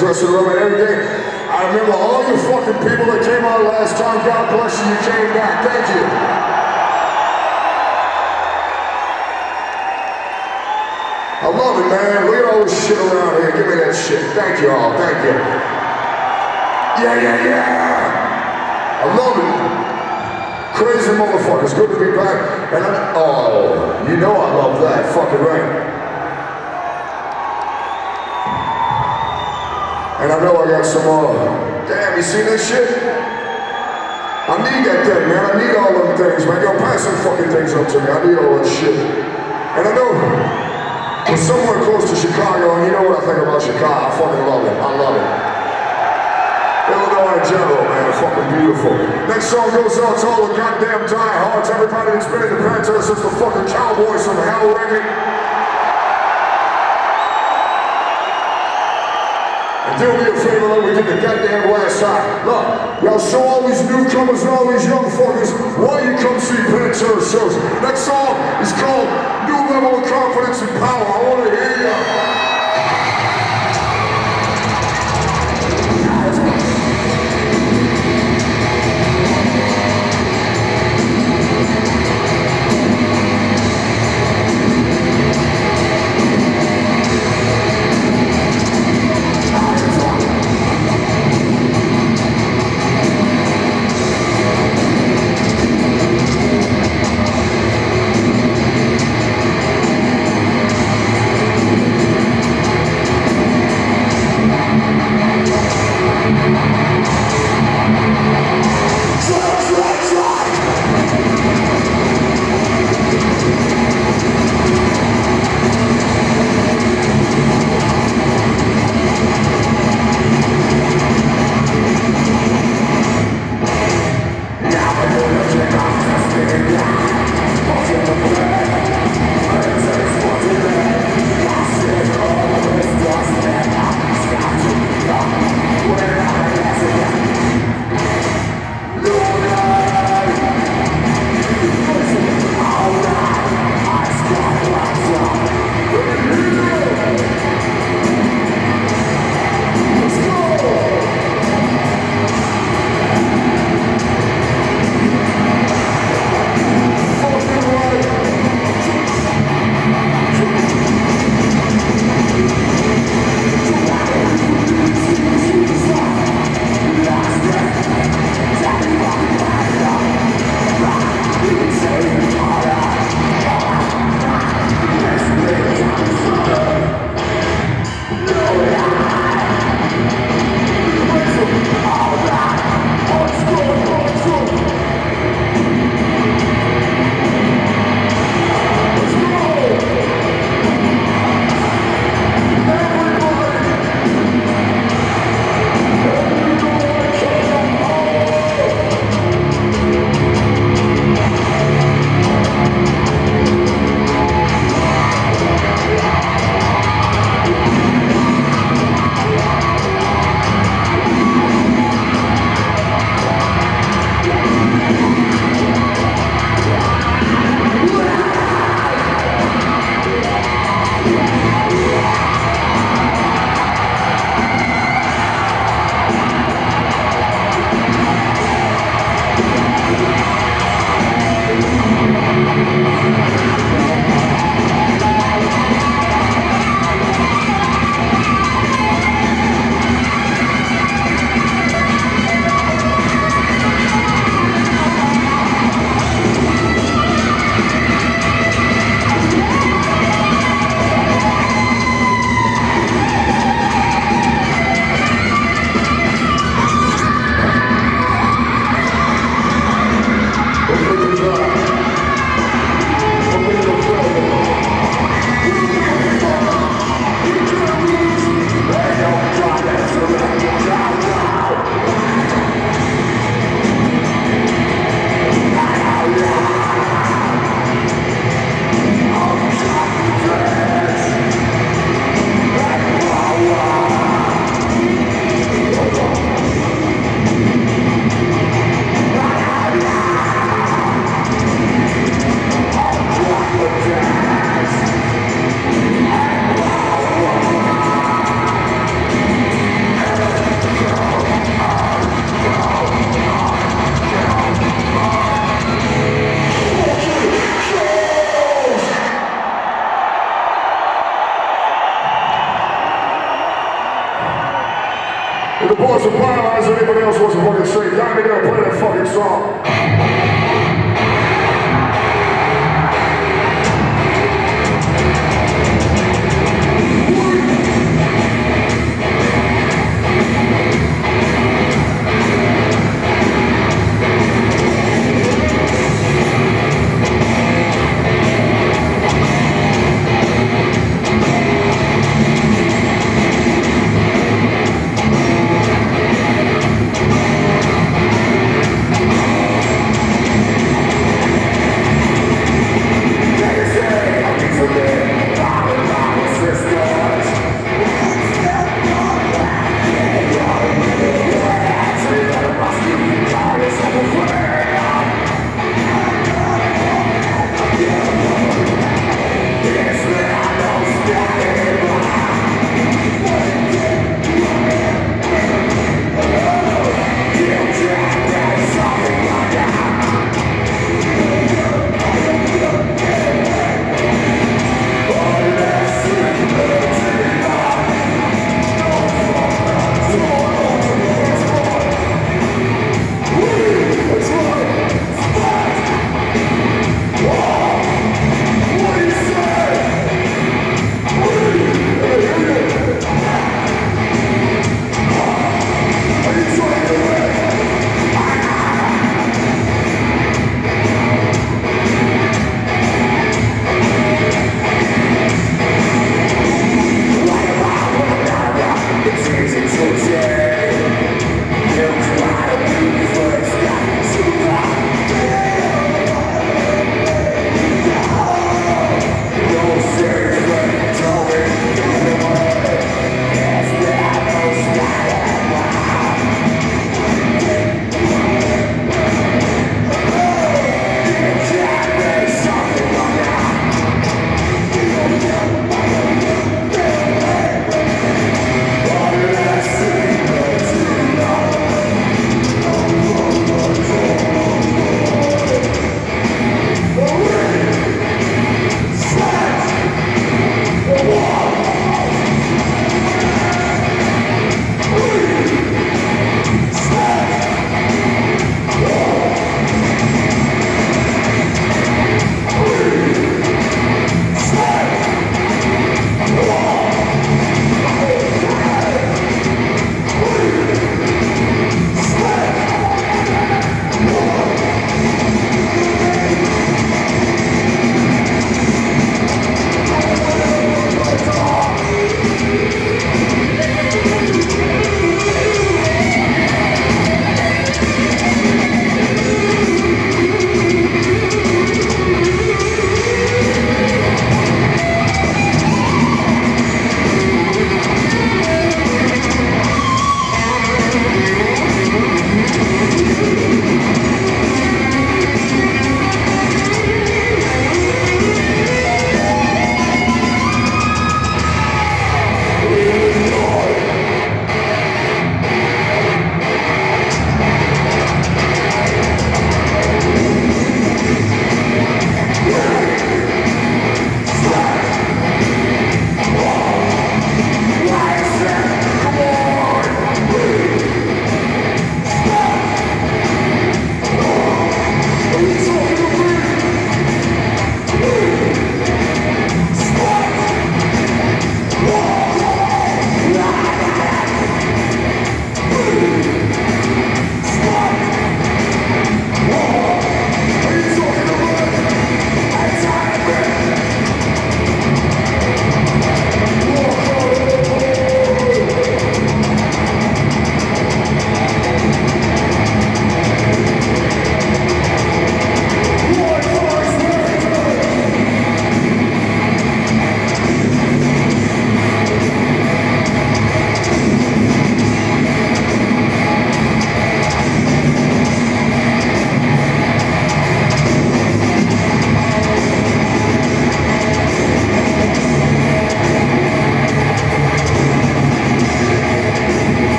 goddamn fucking And I know I got some more. Damn, you seen that shit? I need that thing, man. I need all them things, man. Yo, pass some fucking things up to me. I need all that shit. And I know I'm somewhere close to Chicago, and you know what I think about Chicago. I fucking love it. I love it. Illinois in general, man, fucking beautiful. Next song goes out to all the goddamn diehards, everybody that's been in the Pantera since the fucking Cowboys from Hell ringing. Do me a favor, let me get the goddamn last time. Look, y'all show all these newcomers and all these young fuckers why you come see Pantera shows. Next song is called New Level of Confidence and Power. I want to hear ya. Fucking say, y'all nigga play that fucking song.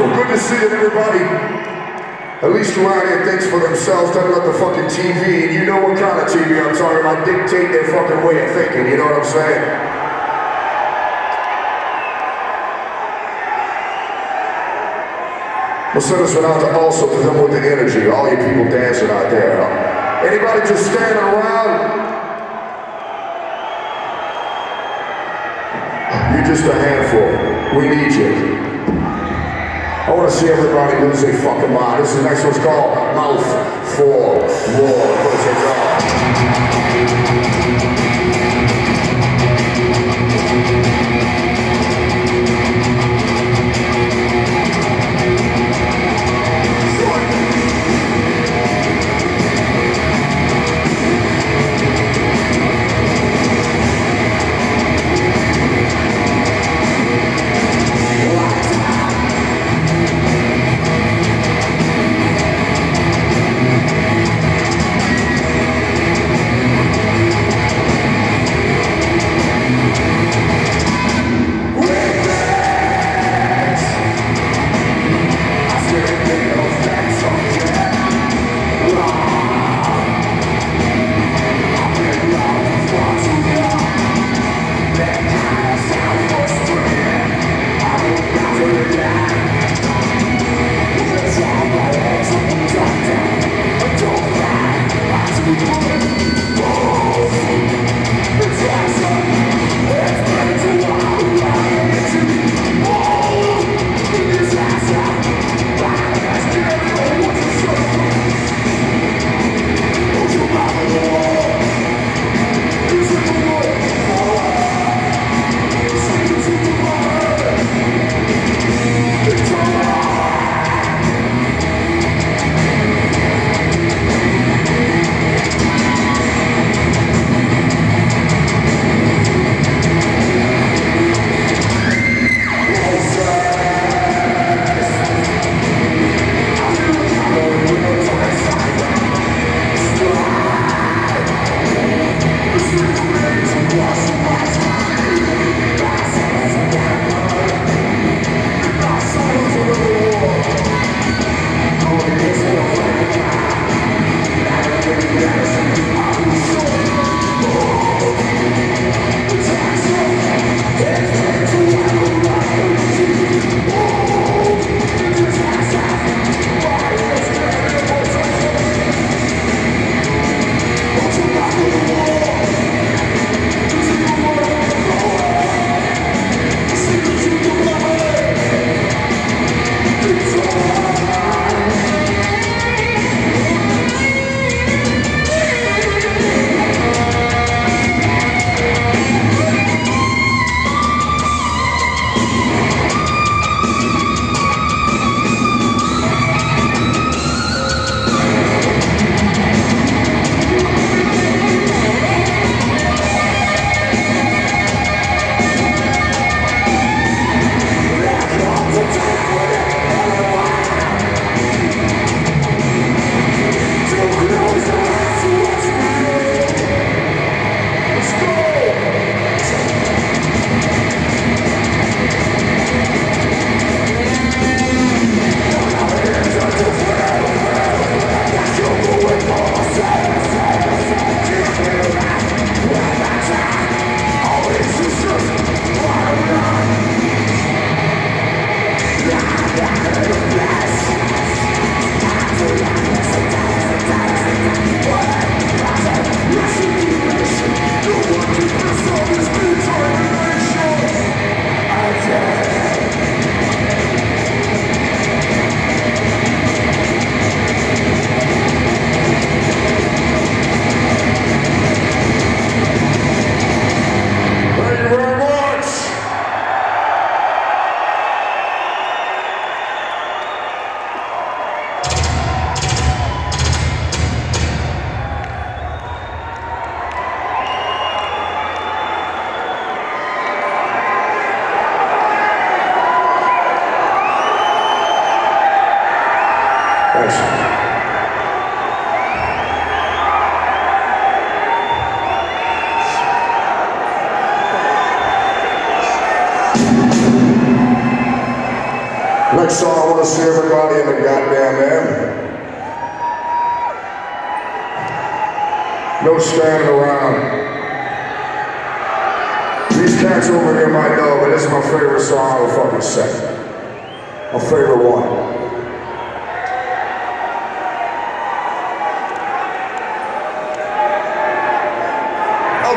Beautiful. Good to see it, everybody. At least around here thinks for themselves, doesn't let the fucking TV, and you know what kind of TV I'm talking about, dictate their fucking way of thinking, you know what I'm saying? We'll send this one out to also to them with the energy, all you people dancing out there. Huh? Anybody just standing around? You're just a handful. We need you. I want to see everybody lose their fucking mind. This is next one's called Mouth for War. Next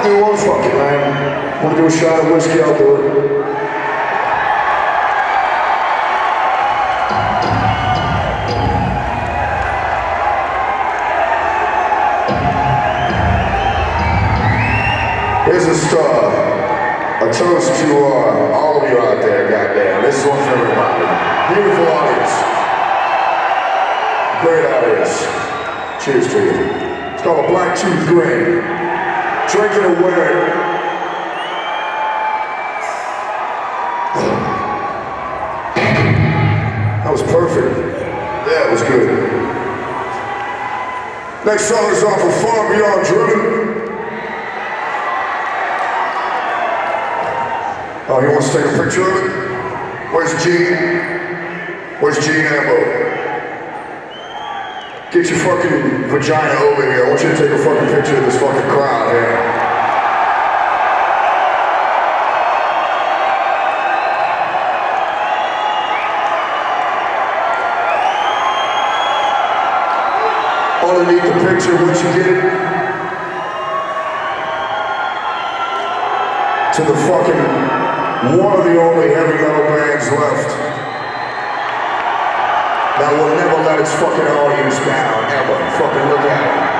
I'll do one fucking man. Wanna do a shot of whiskey, I'll do it. Here's a star. A toast to uh, all of you out there, goddamn. This is one for everybody. Beautiful audience. Great audience. Cheers to you. It's called a Black Tooth Grin. Drinking a word. That was perfect. Yeah, it was good. Next song is off of Far Beyond Driven. Oh, he wants to take a picture of it? Where's Gene? Where's Gene Ambo? Get your fucking vagina over here. I want you to take a fucking picture of this fucking crowd here. The picture, what you did to the fucking one of the only heavy metal bands left that will never let its fucking audience down, ever. Fucking look at it.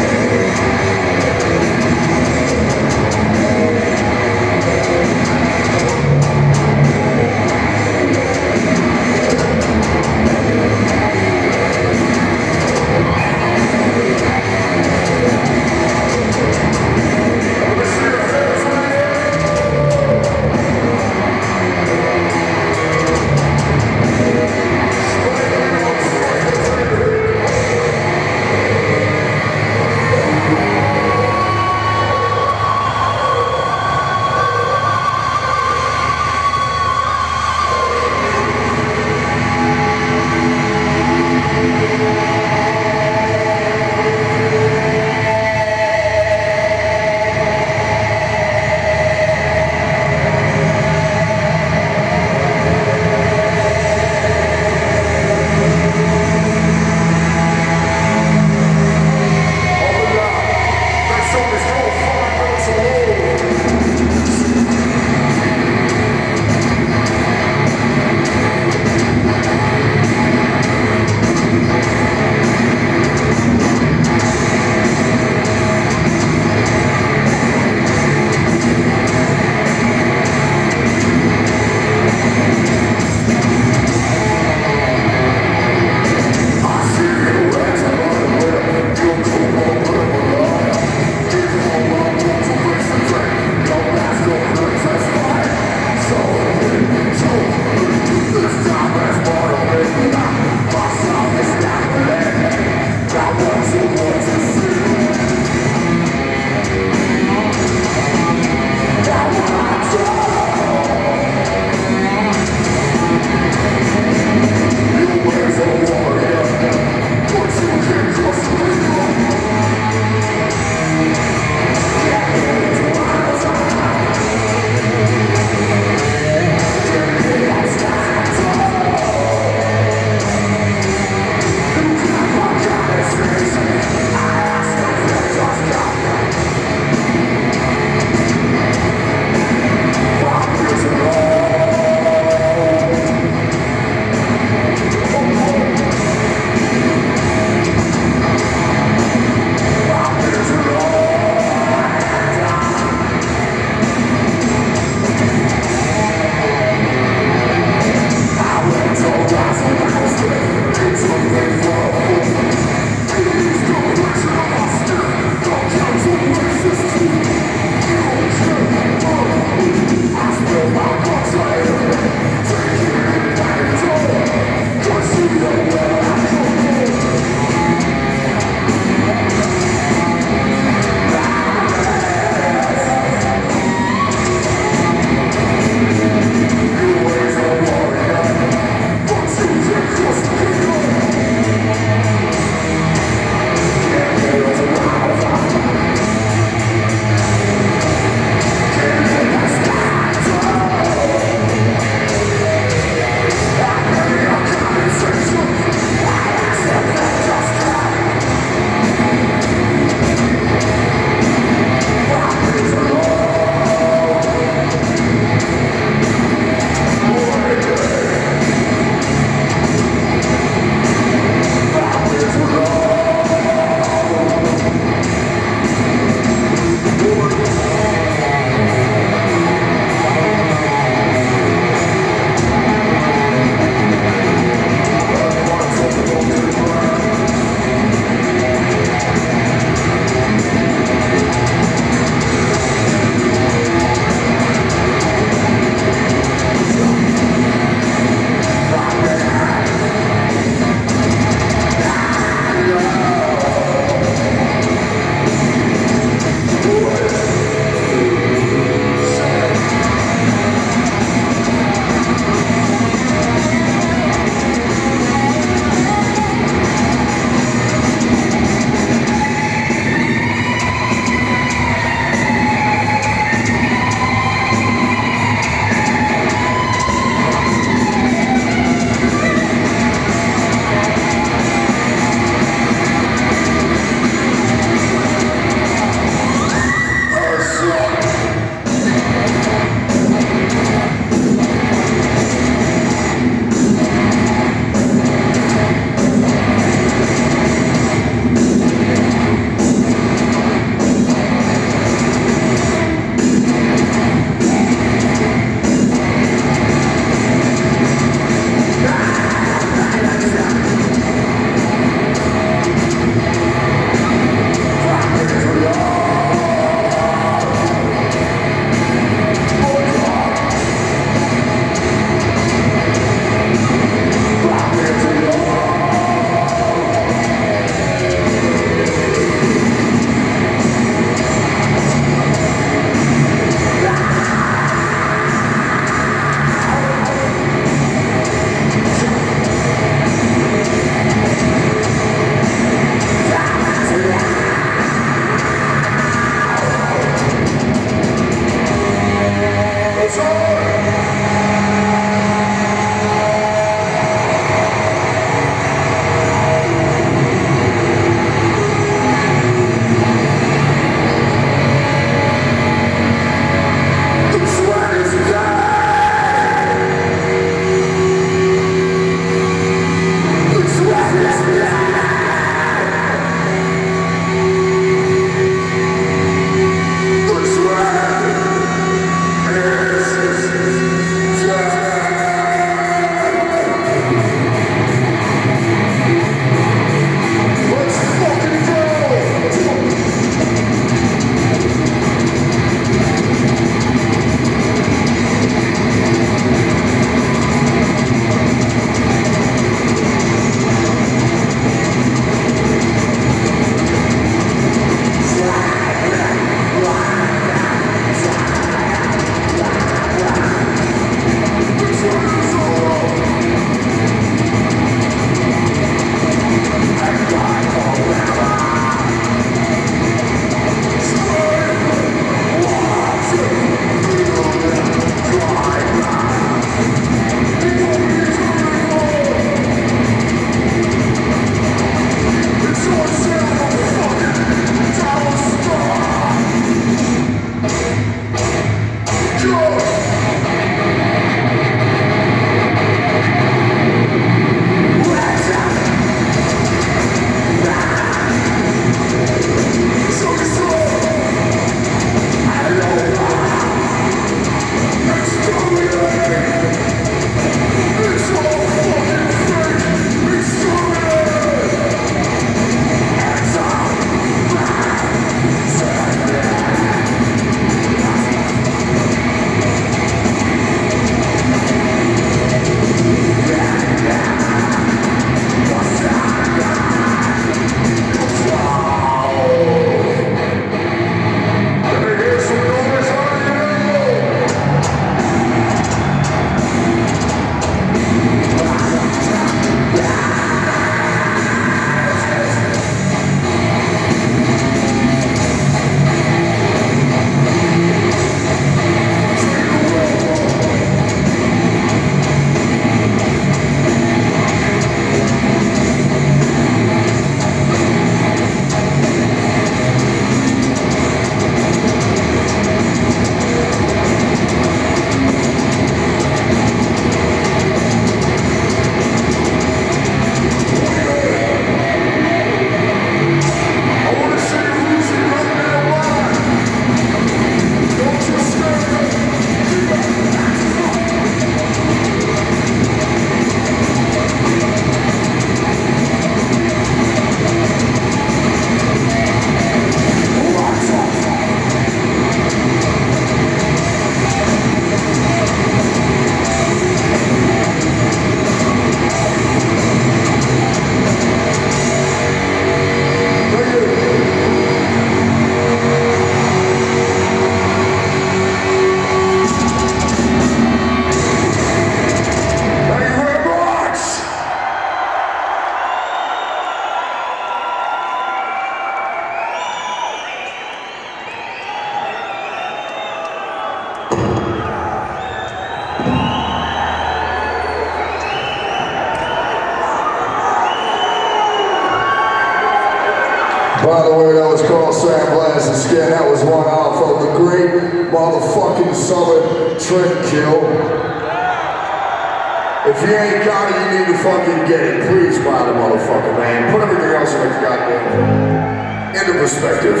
Perspective.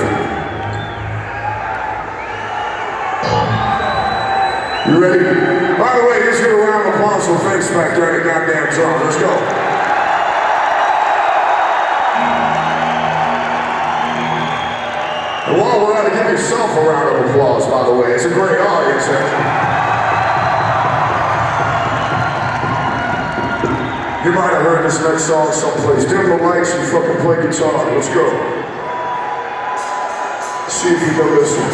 You ready? By the way, here's your round of applause for back there in the goddamn drum. Let's go. And while we're at give yourself a round of applause, by the way. It's a great audience. Eh? You might have heard this next song someplace. Dim the lights and fucking play guitar. Let's go. suivre comme le son.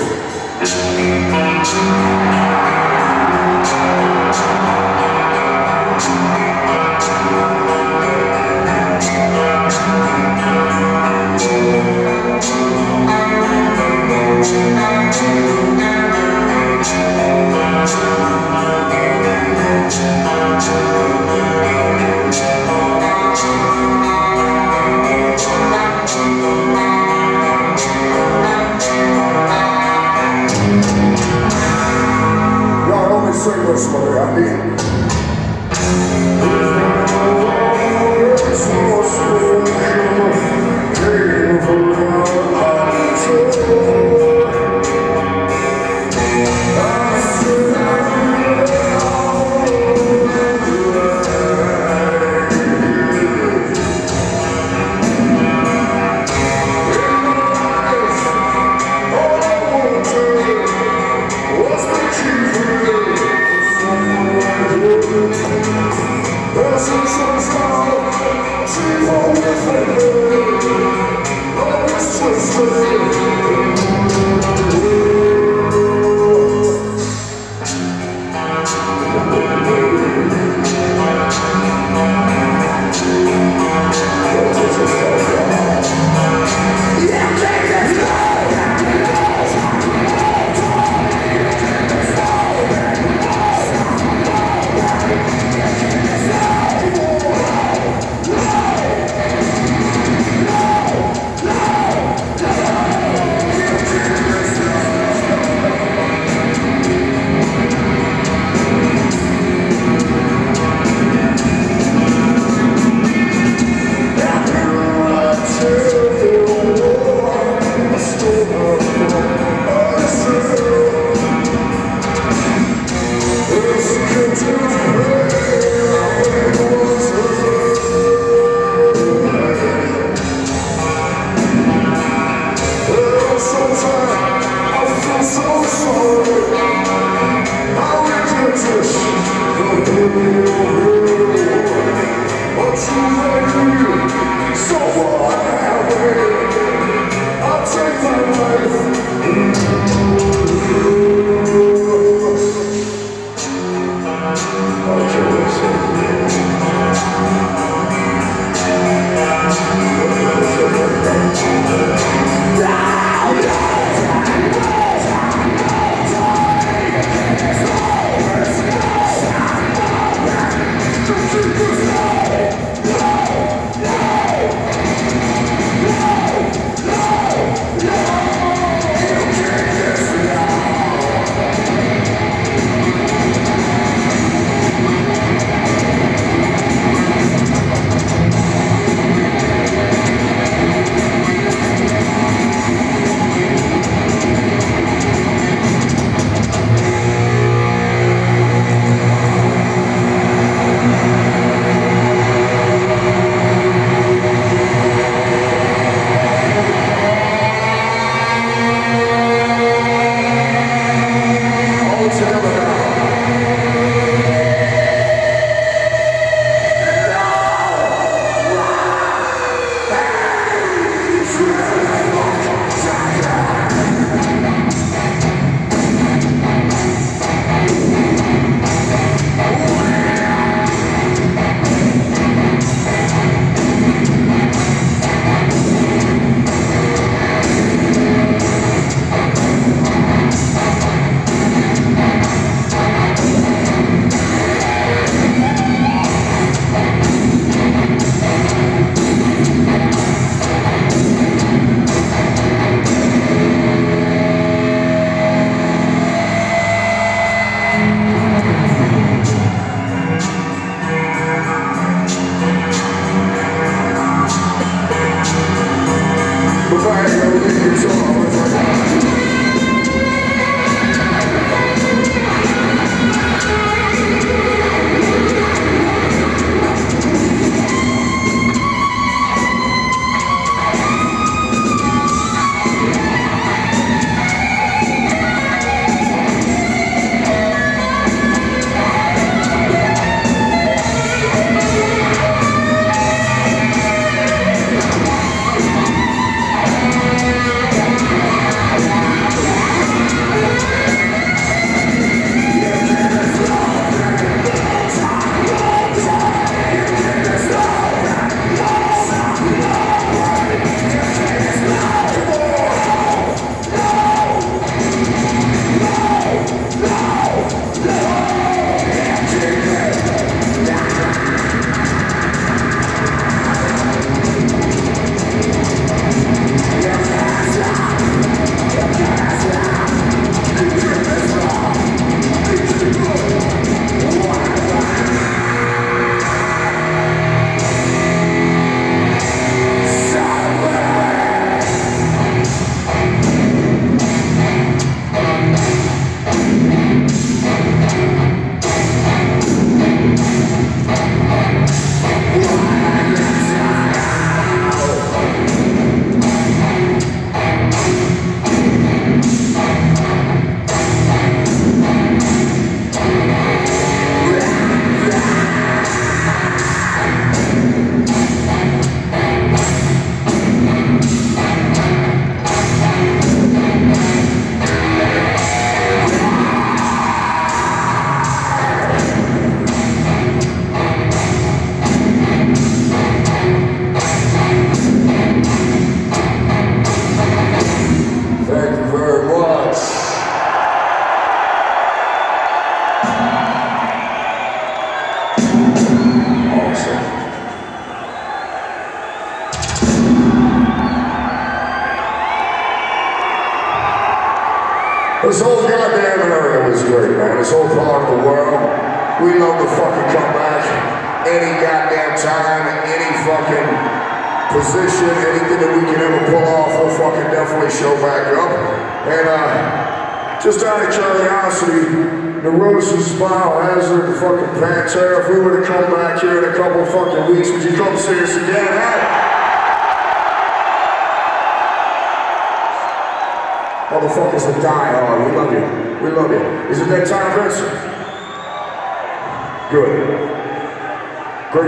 Thank you. λίγο στο ρεαλί. Ήρθε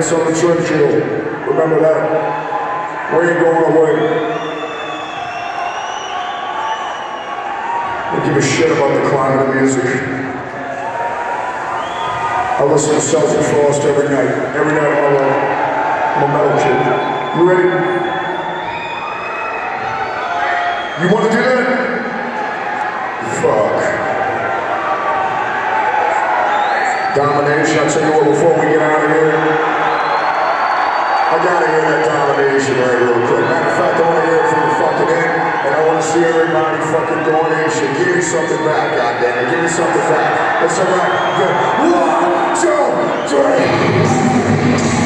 Great Southern Trendkill. Remember that. We ain't going away. Don't give a shit about the climate of music. I listen to Celtic Frost every night. Every night of my life. I'm a metal kid. You ready? You want to do that? fuck. Domination, I'll tell you what, before we get out of here, I gotta hear that domination right real quick. Matter of fact, I wanna hear it from the fucking end, and I wanna see everybody fucking going in shit. Give me something back, goddammit. Give me something back. It's alright. Good. One, two, three.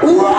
Yeah.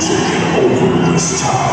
taking over this town.